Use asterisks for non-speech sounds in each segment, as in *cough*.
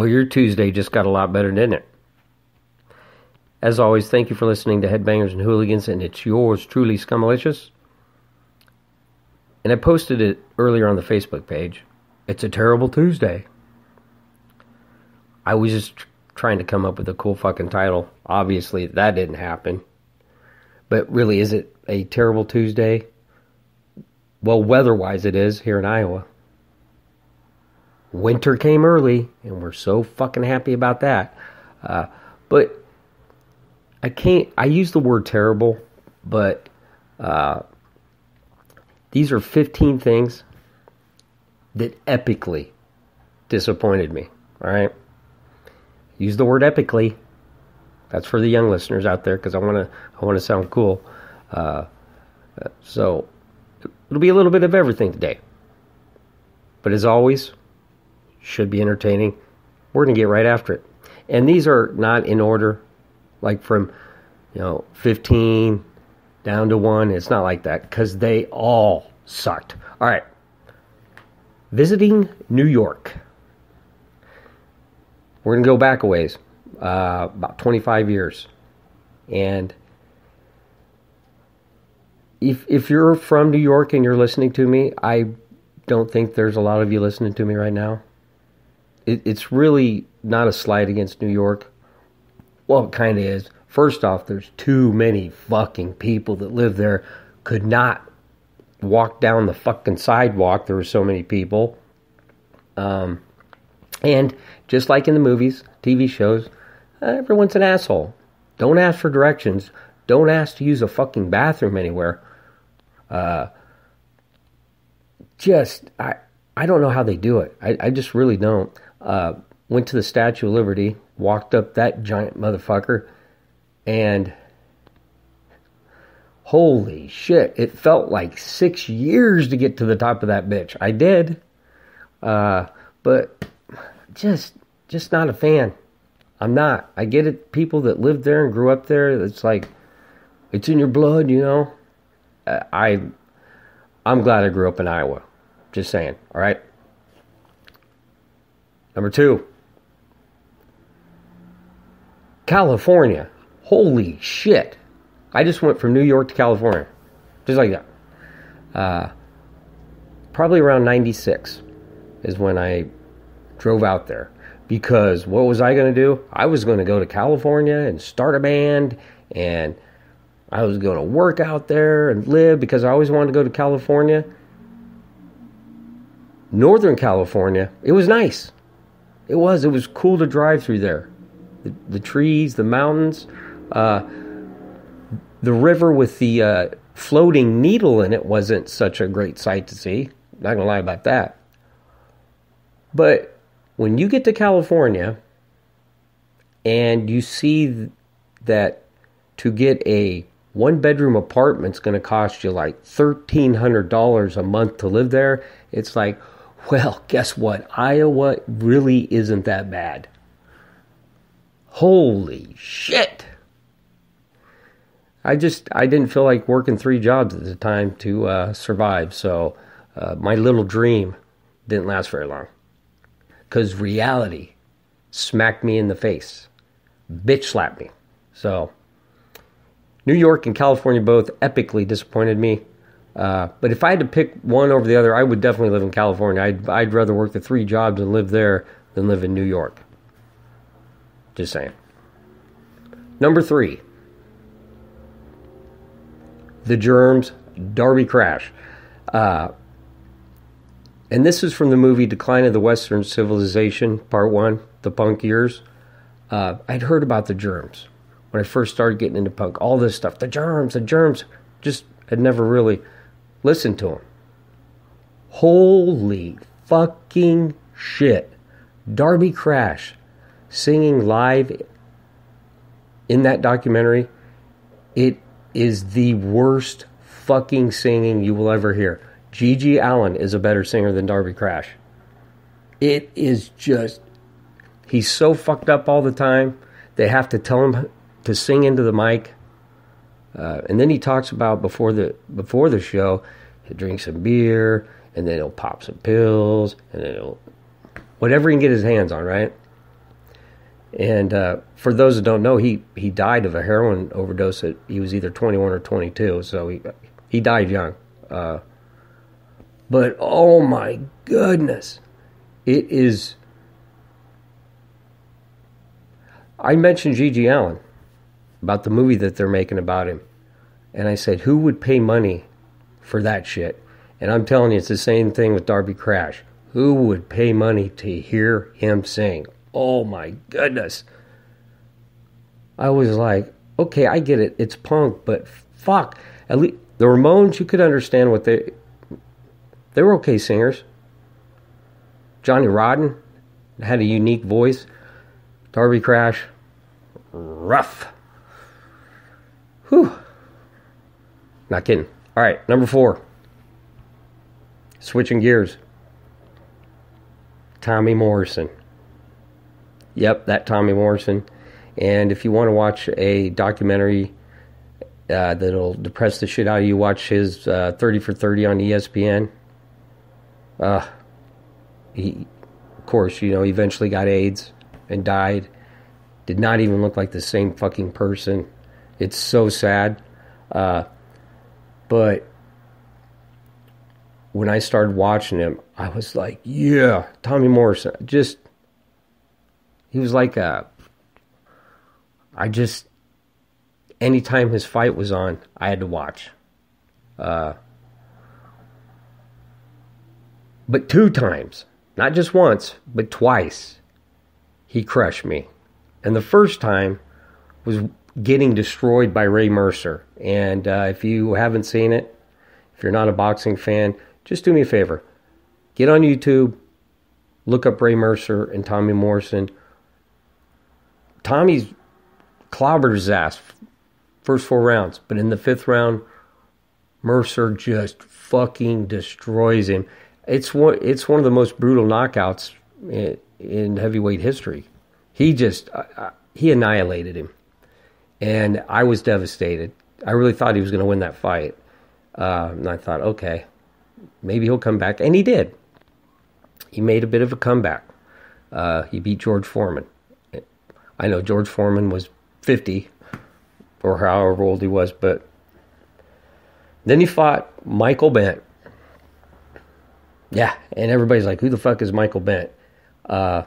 Well, your Tuesday just got a lot better, didn't it? As always, thank you for listening to Headbangers and Hooligans, and it's yours truly, Scumalicious. And I posted it earlier on the Facebook page. It's a terrible Tuesday. I was just trying to come up with a cool fucking title. Obviously, that didn't happen. But really, is it a terrible Tuesday? Well, weather wise, it is here in Iowa. Winter came early, and we're so fucking happy about that. Uh, but I can't, I use the word terrible, but uh, these are 15 things that epically disappointed me. All right. Use the word epically. That's for the young listeners out there because I want to I want to sound cool. Uh, so it'll be a little bit of everything today. But as always, should be entertaining. We're gonna get right after it. And these are not in order, like from you know 15 down to one. It's not like that because they all sucked. All right. Visiting New York. We're going to go back a ways, uh, about 25 years. And if, if you're from New York and you're listening to me, I don't think there's a lot of you listening to me right now. It, it's really not a slight against New York. Well, it kind of is. First off, there's too many fucking people that live there. Could not walk down the fucking sidewalk. There were so many people. Um, and just like in the movies, TV shows, everyone's an asshole. Don't ask for directions. Don't ask to use a fucking bathroom anywhere. Uh, just I I don't know how they do it. I, I just really don't. Uh, went to the Statue of Liberty, walked up that giant motherfucker and holy shit, it felt like six years to get to the top of that bitch. I did, uh, but just just not a fan. I'm not. I get it. People that lived there and grew up there, it's like it's in your blood, you know. Uh, I I'm glad I grew up in Iowa. Just saying. All right. Number two. California. Holy shit. I just went from New York to California. Just like that. Uh, probably around 96 is when I drove out there. Because what was I going to do? I was going to go to California and start a band and I was going to work out there and live because I always wanted to go to California. Northern California, it was nice. It was. It was cool to drive through there. The, the trees, the mountains. Uh, the river with the uh, floating needle in it wasn't such a great sight to see. Not gonna lie about that. But when you get to California and you see that to get a one bedroom apartment's going to cost you like $1300 a month to live there it's like well guess what iowa really isn't that bad holy shit I just I didn't feel like working three jobs at the time to uh, survive. So uh, my little dream didn't last very long because reality smacked me in the face, bitch slapped me. So New York and California both epically disappointed me. Uh, but if I had to pick one over the other, I would definitely live in California. I'd, I'd rather work the three jobs and live there than live in New York. Just saying. Number three. The Germs, Darby Crash. Uh, and this is from the movie Decline of the Western Civilization, Part 1, The Punk Years. Uh, I'd heard about the Germs when I first started getting into punk, all this stuff. The Germs, the Germs. Just had never really listened to him. Holy fucking shit. Darby Crash singing live in that documentary. It is the worst fucking singing you will ever hear. GG Allin is a better singer than Darby Crash. It is just he's so fucked up all the time. They have to tell him to sing into the mic. Uh, and then he talks about before the before the show, he'll drink some beer, and then he'll pop some pills, and then he'll whatever he can get his hands on, right? And uh, for those that don't know, he, he died of a heroin overdose. At, he was either 21 or 22, so he he died young. Uh, but oh my goodness, it is. I mentioned GG Allin about the movie that they're making about him, and I said, who would pay money for that shit? And I'm telling you, it's the same thing with Darby Crash. Who would pay money to hear him sing? Oh my goodness. I was like, okay, I get it. It's punk, but fuck. At least the Ramones, you could understand what they they were okay singers. Johnny Rotten had a unique voice. Darby Crash, rough. Whew. Not kidding. All right, number four. Switching gears. Tommy Morrison. Yep, that Tommy Morrison. And if you want to watch a documentary uh, that'll depress the shit out of you, watch his uh, 30 for 30 on ESPN. Uh, he, of course, you know, eventually got AIDS and died. Did not even look like the same fucking person. It's so sad. Uh, but when I started watching him, I was like, yeah, Tommy Morrison. Just, he was like a, I just, anytime his fight was on, I had to watch. Uh, but two times, not just once, but twice, he crushed me. And the first time was getting destroyed by Ray Mercer. And uh, if you haven't seen it, if you're not a boxing fan, just do me a favor. Get on YouTube, look up Ray Mercer and Tommy Morrison. Tommy's clobbered his ass first four rounds, but in the fifth round, Mercer just fucking destroys him. It's one. It's one of the most brutal knockouts in, in heavyweight history. He just uh, he annihilated him, and I was devastated. I really thought he was going to win that fight, uh, and I thought, okay, maybe he'll come back, and he did. He made a bit of a comeback. Uh, he beat George Foreman. I know George Foreman was 50 or however old he was, but then he fought Michael Bentt. Yeah, and everybody's like, who the fuck is Michael Bentt? Uh,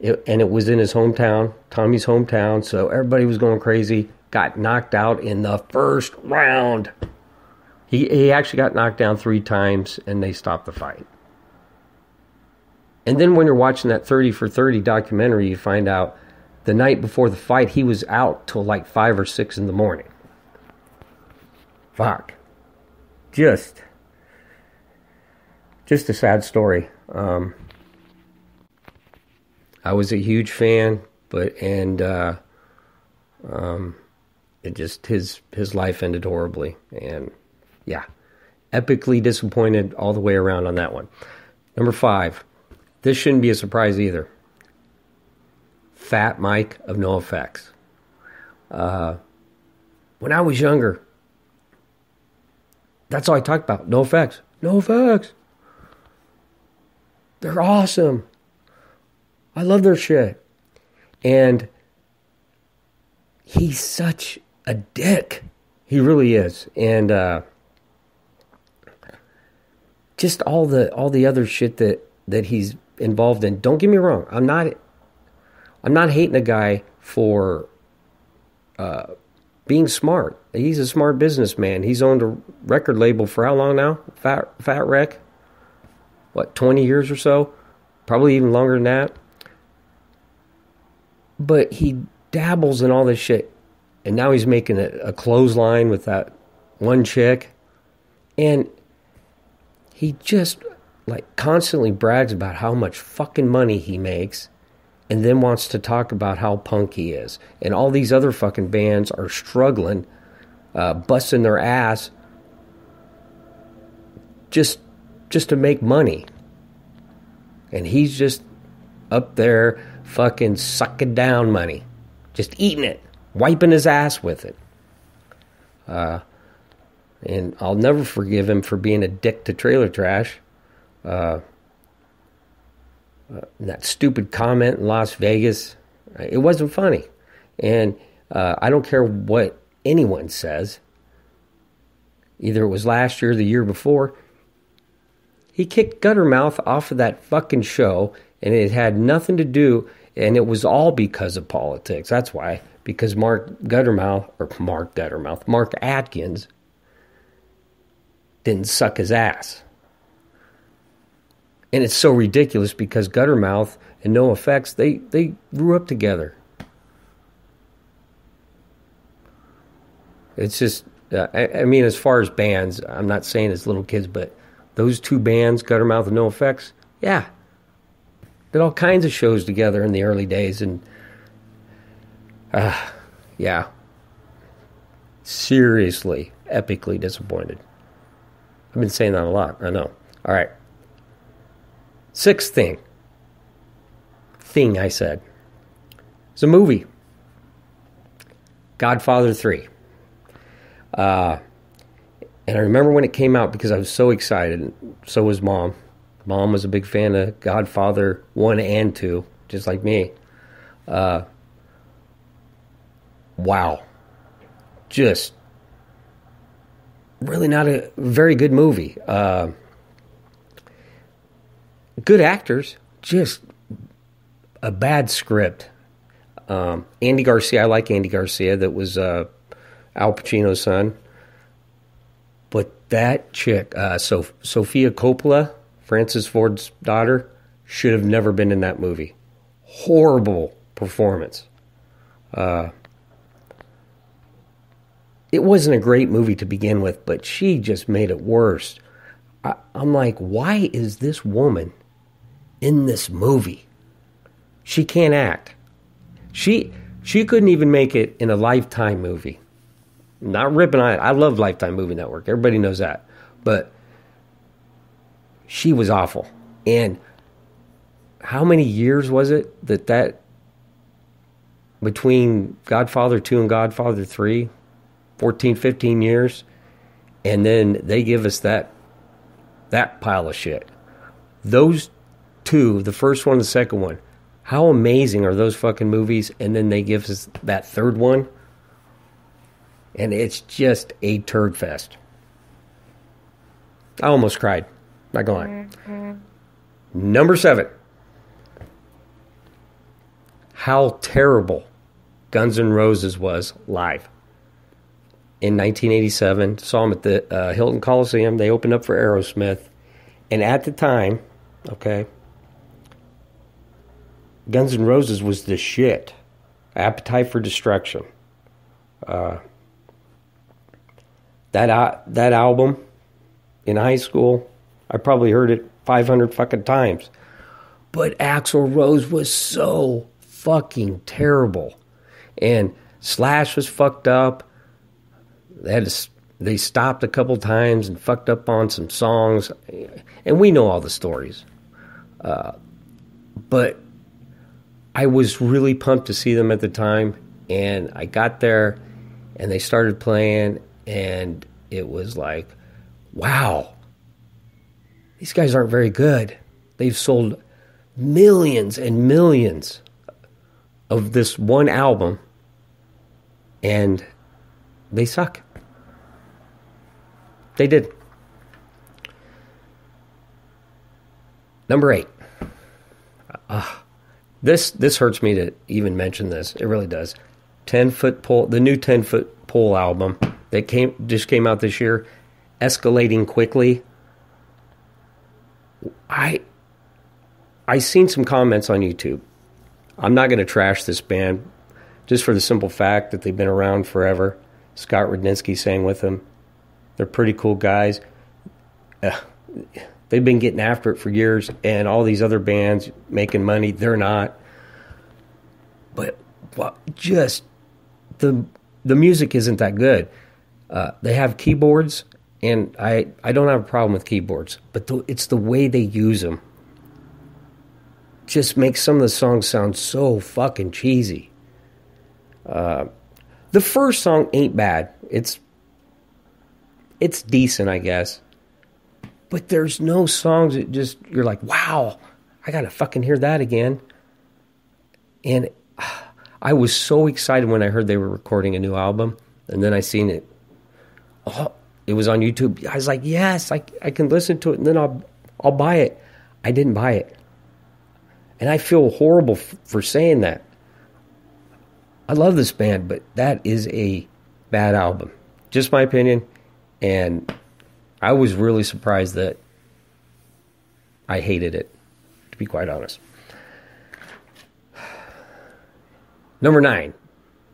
it, and it was in his hometown, Tommy's hometown, so everybody was going crazy. Got knocked out in the first round. He, he actually got knocked down three times, and they stopped the fight. And then when you're watching that 30 for 30 documentary, you find out the night before the fight, he was out till like 5 or 6 in the morning. Fuck. Just. Just a sad story. Um, I was a huge fan, but, and, uh, um, it just, his, his life ended horribly. And, yeah, epically disappointed all the way around on that one. Number five, this shouldn't be a surprise either. Fat Mike of NOFX. Uh, when I was younger, that's all I talked about. NOFX. No effects. They're awesome. I love their shit. And he's such a dick. He really is. And uh, just all the all the other shit that that he's involved in. Don't get me wrong. I'm not I'm not hating a guy for uh, being smart. He's a smart businessman. He's owned a record label for how long now? Fat Fat Wreck. What, 20 years or so? Probably even longer than that. But he dabbles in all this shit. And now he's making a, a clothesline with that one chick. And he just like constantly brags about how much fucking money he makes and then wants to talk about how punk he is. And all these other fucking bands are struggling, uh, busting their ass just just to make money. And he's just up there fucking sucking down money, just eating it, wiping his ass with it. Uh, and I'll never forgive him for being a dick to trailer trash. Uh, uh, that stupid comment in Las Vegas It wasn't funny. And uh, I don't care what anyone says. Either it was last year or the year before. He kicked Guttermouth off of that fucking show, and it had nothing to do, and it was all because of politics. That's why. Because Mark Guttermouth, or Mark Guttermouth, Mark Adkins didn't suck his ass. And it's so ridiculous because Guttermouth and NOFX, they, they grew up together. It's just, uh, I, I, mean, as far as bands, I'm not saying as little kids, but those two bands, Guttermouth and NOFX, yeah, did all kinds of shows together in the early days, and uh, yeah, seriously, epically disappointed. I've been saying that a lot. I know. All right. Sixth thing. Thing I said. It's a movie. Godfather 3. Uh, and I remember when it came out because I was so excited. and So was mom. Mom was a big fan of Godfather 1 and 2, just like me. Uh, wow. Just really not a very good movie. Uh, good actors, just a bad script. Um, Andy Garcia, I like Andy Garcia. That was uh, Al Pacino's son. But that chick, uh, so Sofia Coppola, Francis Ford's daughter, should have never been in that movie. Horrible performance. Uh, it wasn't a great movie to begin with, but she just made it worse. I, I'm like, why is this woman in this movie? She can't act. She she couldn't even make it in a Lifetime movie. Not ripping on it. I love Lifetime Movie Network. Everybody knows that. But she was awful. And how many years was it that that between Godfather 2 and Godfather 3 14, 15 years, and then they give us that that pile of shit. Those two, the first one, and the second one, how amazing are those fucking movies? And then they give us that third one, and it's just a turd fest. I almost cried. Not going. Mm-hmm. Number seven. How terrible Guns N' Roses was live in 1987. Saw them at the uh, Hilton Coliseum. They opened up for Aerosmith. And at the time, okay, Guns N' Roses was the shit. Appetite for Destruction. Uh, that uh, that album in high school, I probably heard it 500 fucking times. But Axl Rose was so fucking terrible. And Slash was fucked up they had to, they stopped a couple times and fucked up on some songs, and we know all the stories. Uh, but I was really pumped to see them at the time, and I got there, and they started playing, and it was like, wow, these guys aren't very good. They've sold millions and millions of this one album, and they suck. They did. Number eight. Uh, this this hurts me to even mention this. It really does. Ten foot pole, the new ten foot pole album that came just came out this year, escalating quickly. I I seen some comments on YouTube. I'm not going to trash this band, just for the simple fact that they've been around forever. Scott Radinsky sang with them. They're pretty cool guys. Uh, they've been getting after it for years, and all these other bands making money, they're not. But well, just the the music isn't that good. Uh, they have keyboards, and I I don't have a problem with keyboards, but the, it's the way they use them. Just makes some of the songs sound so fucking cheesy. Uh, the first song ain't bad. It's it's decent, I guess. But there's no songs that just you're like, wow, I gotta fucking hear that again. And uh, I was so excited when I heard they were recording a new album, and then I seen it. Oh, it was on YouTube. I was like, yes, I, I can listen to it, and then I'll I'll buy it. I didn't buy it, and I feel horrible f- for saying that. I love this band, but that is a bad album. Just my opinion, and I was really surprised that I hated it, to be quite honest. *sighs* Number nine,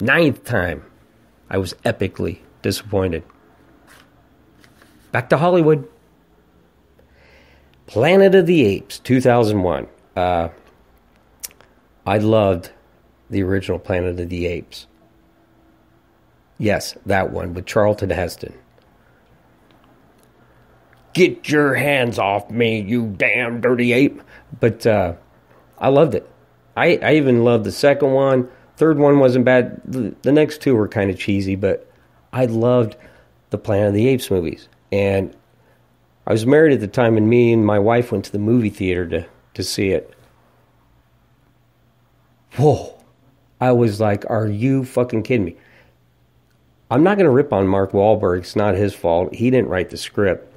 ninth time, I was epically disappointed. Back to Hollywood. Planet of the Apes, 2001. Uh, I loved the original Planet of the Apes. Yes, that one with Charlton Heston. Get your hands off me, you damn dirty ape. But uh, I loved it. I, I even loved the second one. Third one wasn't bad. The, the next two were kind of cheesy, but I loved the Planet of the Apes movies. And I was married at the time, and me and my wife went to the movie theater to, to see it. Whoa. I was like, are you fucking kidding me? I'm not going to rip on Mark Wahlberg. It's not his fault. He didn't write the script.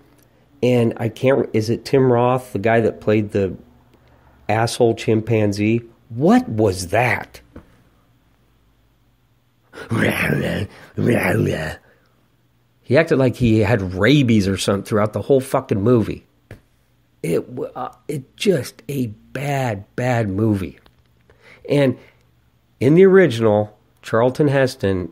And I can't, is it Tim Roth, the guy that played the asshole chimpanzee? What was that? *laughs* *laughs* He acted like he had rabies or something throughout the whole fucking movie. It uh, it just a bad bad movie. And in the original, Charlton Heston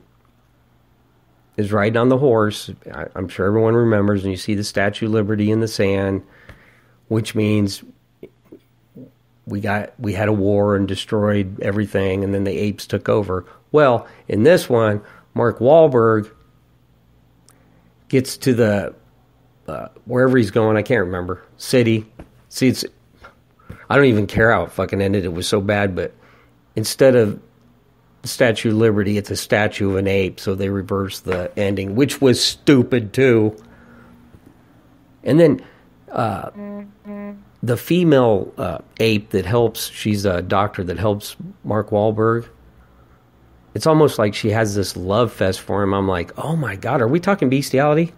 is riding on the horse. I, am sure everyone remembers, and you see the Statue of Liberty in the sand, which means we got we had a war and destroyed everything, and then the apes took over. Well, in this one, Mark Wahlberg gets to the uh, wherever he's going. I can't remember city. See, it's I don't even care how it fucking ended. It was so bad, but instead of the Statue of Liberty, it's a statue of an ape, so they reversed the ending, which was stupid too. And then uh, the female uh, ape that helps, she's a doctor that helps Mark Wahlberg. It's almost like she has this love fest for him. I'm like, oh my God, are we talking bestiality?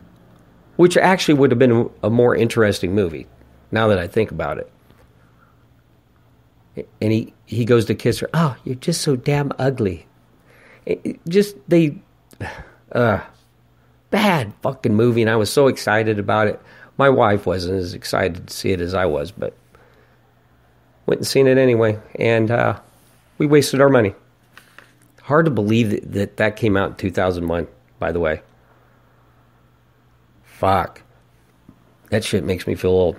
Which actually would have been a more interesting movie, now that I think about it. And he, he goes to kiss her. Oh, you're just so damn ugly. It, just, they, *sighs* uh, bad fucking movie. And I was so excited about it. My wife wasn't as excited to see it as I was, but went and seen it anyway. And uh, we wasted our money. Hard to believe that, that came out in 2001, by the way. Fuck. That shit makes me feel old.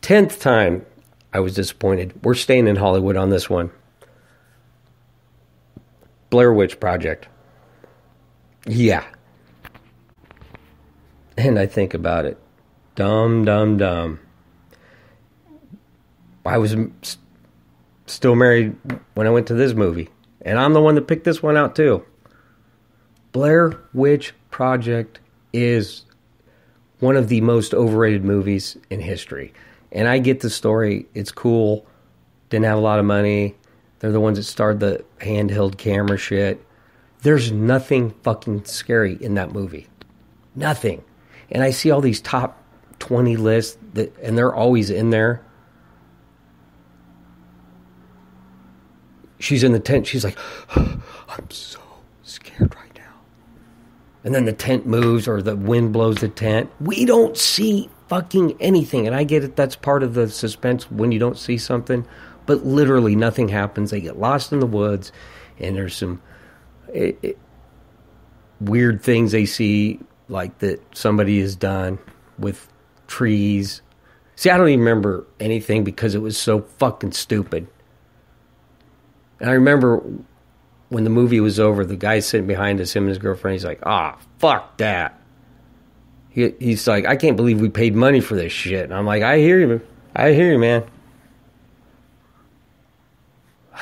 Tenth time I was disappointed. We're staying in Hollywood on this one. Blair Witch Project. Yeah. And I think about it. Dumb, dumb, dumb. I was still married when I went to this movie. And I'm the one that picked this one out too. Blair Witch Project is one of the most overrated movies in history. And I get the story. It's cool. Didn't have a lot of money. They're the ones that started the handheld camera shit. There's nothing fucking scary in that movie. Nothing. And I see all these top 20 lists that and they're always in there. She's in the tent. She's like, *gasps* I'm so scared right now. And then the tent moves or the wind blows the tent. We don't see fucking anything. And I get it, that's part of the suspense when you don't see something, but literally nothing happens. They get lost in the woods, and there's some it, it, weird things they see, like that somebody has done with trees. See, I don't even remember anything because it was so fucking stupid. And I remember when the movie was over, the guy sitting behind us, him and his girlfriend, he's like, ah, fuck that he, he's like, I can't believe we paid money for this shit. And I'm like, I hear you, I hear you, man. *sighs*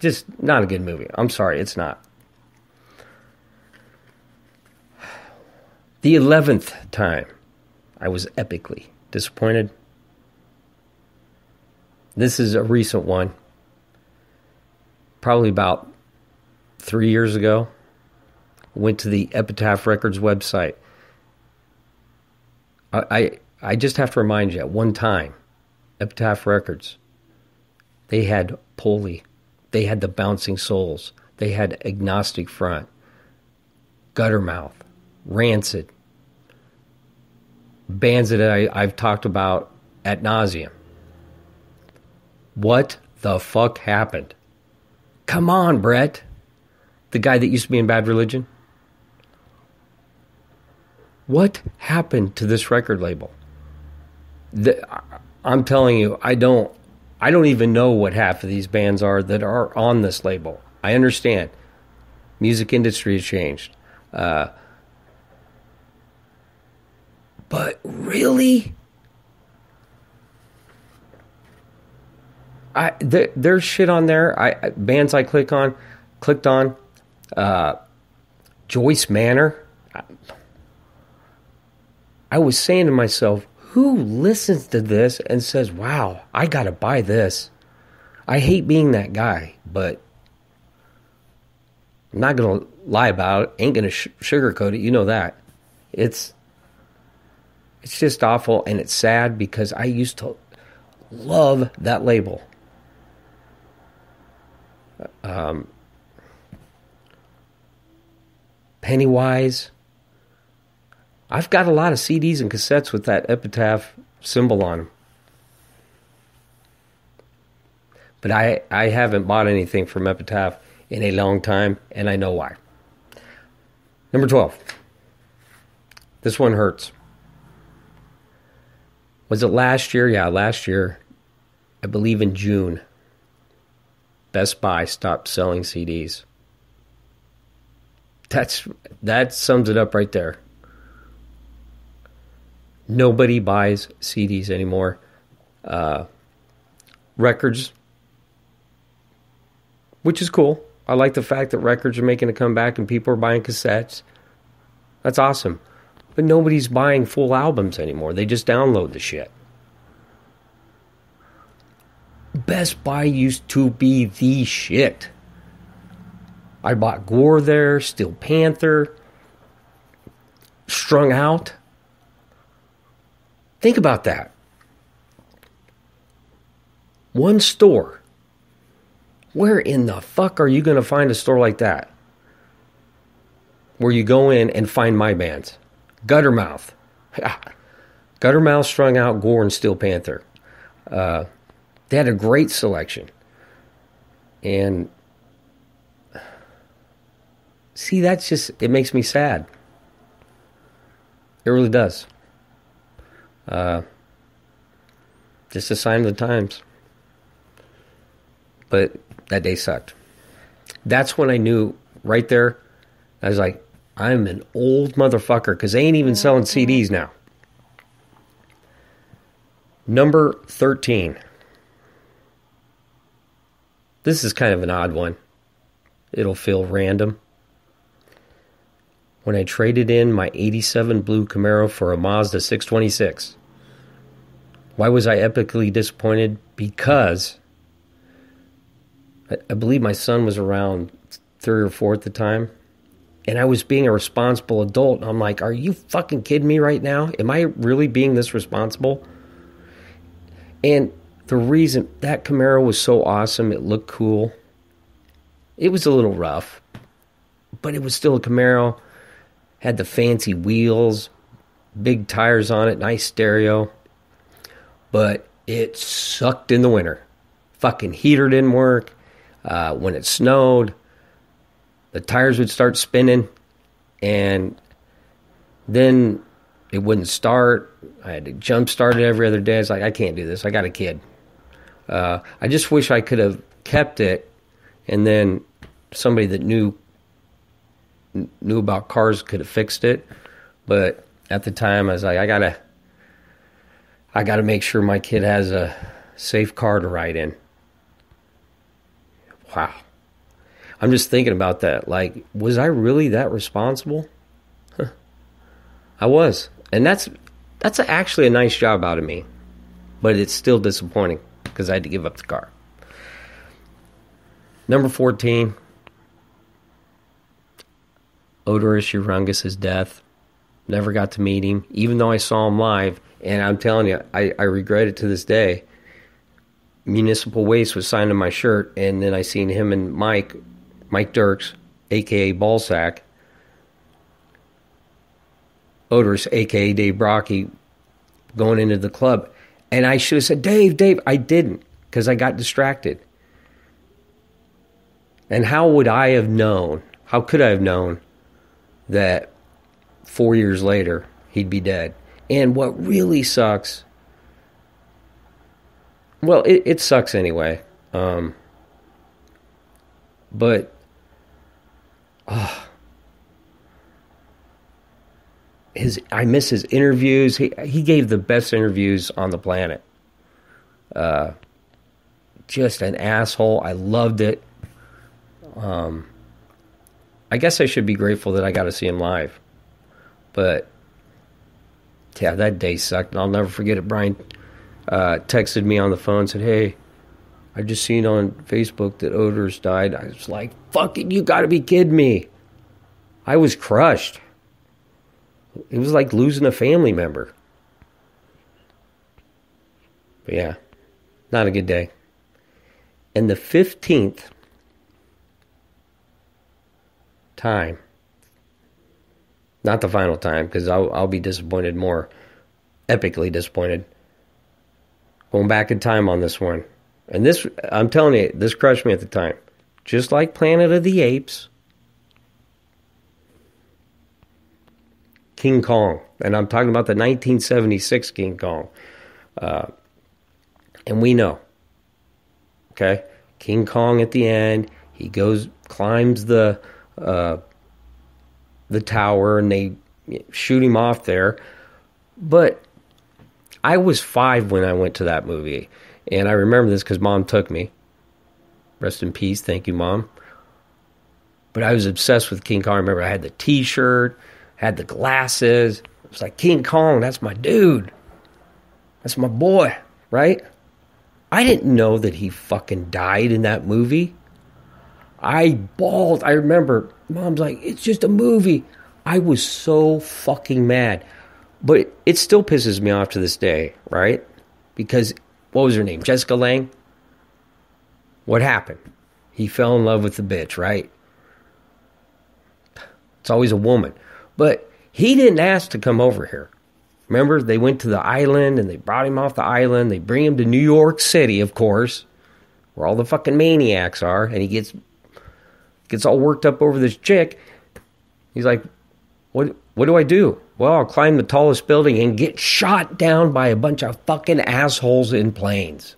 Just not a good movie. I'm sorry, it's not. The 11th time, I was epically disappointed. This is a recent one. Probably about three years ago. Went to the Epitaph Records website. I, I, I just have to remind you, at one time, Epitaph Records, they had Pulley, they had the Bouncing Souls, they had Agnostic Front, Guttermouth, Rancid, bands that I, I've talked about at nauseum. What the fuck happened? Come on, Brett. The guy that used to be in Bad Religion. What happened to this record label? The, I'm telling you, I don't I don't even know what half of these bands are that are on this label. I understand. Music industry has changed. Uh, but really? I there, there's shit on there. I bands I click on, clicked on, uh, Joyce Manor. I, was saying to myself, who listens to this and says, "Wow, I got to buy this"? I hate being that guy, but I'm not gonna lie about it. Ain't gonna sh- sugarcoat it. You know that. It's it's just awful and it's sad because I used to love that label. Um, Pennywise. I've got a lot of CDs and cassettes with that epitaph symbol on them. But I, I haven't bought anything from Epitaph in a long time, and I know why. Number 12. This one hurts. Was it last year? Yeah, last year. I believe in June. Best Buy stopped selling CDs. That's that sums it up right there. Nobody buys CDs anymore. Uh, records, which is cool. I like the fact that records are making a comeback and people are buying cassettes. That's awesome. But nobody's buying full albums anymore. They just download the shit. Best Buy used to be the shit. I bought Gore there, Steel Panther, Strung Out. Think about that. One store. Where in the fuck are you going to find a store like that? Where you go in and find my bands. Guttermouth. *laughs* Guttermouth, Strung Out, Gore, and Steel Panther. Uh, they had a great selection. And see, that's just, it makes me sad. It really does. Uh, just a sign of the times. But that day sucked. That's when I knew right there, I was like, I'm an old motherfucker because they ain't even selling CDs now. Number 13. This is kind of an odd one. It'll feel random. When I traded in my 87 blue Camaro for a Mazda 626. Why was I epically disappointed? Because I, believe my son was around three or four at the time. And I was being a responsible adult. I'm like, are you fucking kidding me right now? Am I really being this responsible? And the reason that Camaro was so awesome, it looked cool. It was a little rough, but it was still a Camaro. Had the fancy wheels, big tires on it, nice stereo. But it sucked in the winter. Fucking heater didn't work. Uh, when it snowed, the tires would start spinning, and then it wouldn't start. I had to jump start it every other day. It's like I can't do this. I got a kid. Uh, I just wish I could have kept it, and then somebody that knew knew about cars could have fixed it. But at the time, I was like, I gotta, I gotta make sure my kid has a safe car to ride in. Wow. I'm just thinking about that. Like, was I really that responsible? I was, and that's that's actually a nice job out of me, but it's still disappointing because I had to give up the car. number 14, Oderus Urungus' death. Never got to meet him, even though I saw him live. And I'm telling you, I, I regret it to this day. Municipal Waste was signed on my shirt, and then I seen him and Mike, Mike Derks, aka Balsac, Oderus, aka Dave Brockie, going into the club. And I should have said, Dave, Dave. I didn't because I got distracted. And how would I have known? How could I have known that four years later he'd be dead? And what really sucks, well, it, it sucks anyway. Um, but, uh, his I miss his interviews. He he gave the best interviews on the planet. Uh, just an asshole. I loved it. Um, I guess I should be grateful that I got to see him live. But yeah, that day sucked. I'll never forget it. Brian uh, texted me on the phone said, "Hey, I just seen on Facebook that Oderus died." I was like, "Fucking, you got to be kidding me!" I was crushed. It was like losing a family member. But yeah, not a good day. And the 15th time, not the final time, because I'll, I'll be disappointed more, epically disappointed. Going back in time on this one. And this, I'm telling you, this crushed me at the time. Just like Planet of the Apes, King Kong, and I'm talking about the 1976 King Kong. Uh, and we know, okay, King Kong at the end, he goes, climbs the uh, the tower, and they shoot him off there. But I was five when I went to that movie, and I remember this because mom took me. Rest in peace. Thank you, mom. But I was obsessed with King Kong. I remember I had the T-shirt had the glasses. It was like King Kong, that's my dude. That's my boy, right? I didn't know that he fucking died in that movie. I bawled. I remember mom's like, it's just a movie. I was so fucking mad. But it still pisses me off to this day, right? Because what was her name? Jessica Lange? What happened? He fell in love with the bitch, right? It's always a woman. But he didn't ask to come over here. Remember, they went to the island and they brought him off the island. They bring him to New York City, of course, where all the fucking maniacs are, and he gets gets all worked up over this chick. He's like, "What? What do I do?" Well, I'll climb the tallest building and get shot down by a bunch of fucking assholes in planes.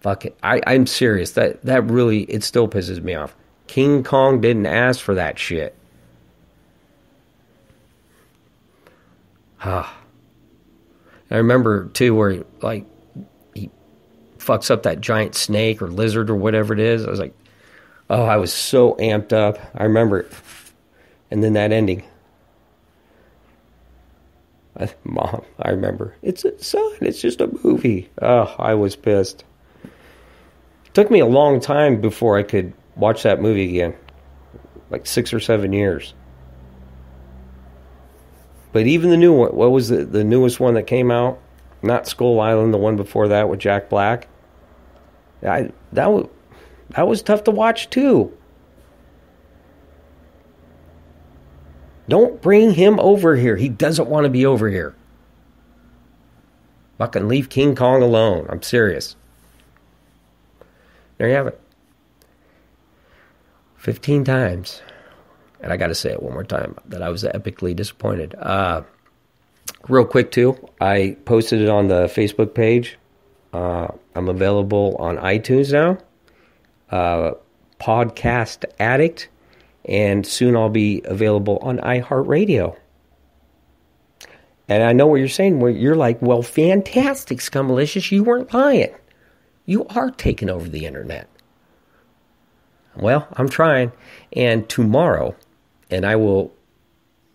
Fuck it. I, I'm serious. That that really it still pisses me off. King Kong didn't ask for that shit. Ah. I remember too where he, like he fucks up that giant snake or lizard or whatever it is. I was like, oh, I was so amped up. I remember it. And then that ending. I, *laughs* Mom, I remember. It's a son. It's just a movie. Oh, I was pissed. It took me a long time before I could watch that movie again. Like six or seven years. But even the new one, what was the, the newest one that came out? Not Skull Island, the one before that with Jack Black. I, that was that was tough to watch too. Don't bring him over here. He doesn't want to be over here. Fucking leave King Kong alone. I'm serious. There you have it. 15 times. And I got to say it one more time that I was epically disappointed. Uh, real quick, too, I posted it on the Facebook page. Uh, I'm available on iTunes now, uh, Podcast Addict, and soon I'll be available on iHeartRadio. And I know what you're saying. Where you're like, well, fantastic, Scumalicious. You weren't lying. You are taking over the internet. Well, I'm trying. And tomorrow, and I will,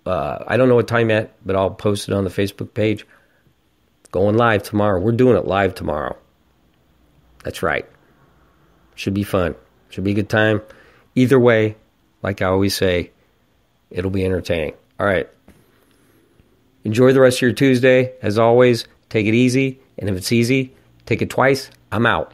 uh, I don't know what time yet, but I'll post it on the Facebook page. Going live tomorrow. We're doing it live tomorrow. That's right. Should be fun. Should be a good time. Either way, like I always say, it'll be entertaining. All right. Enjoy the rest of your Tuesday. As always, take it easy. And if it's easy, take it twice. I'm out.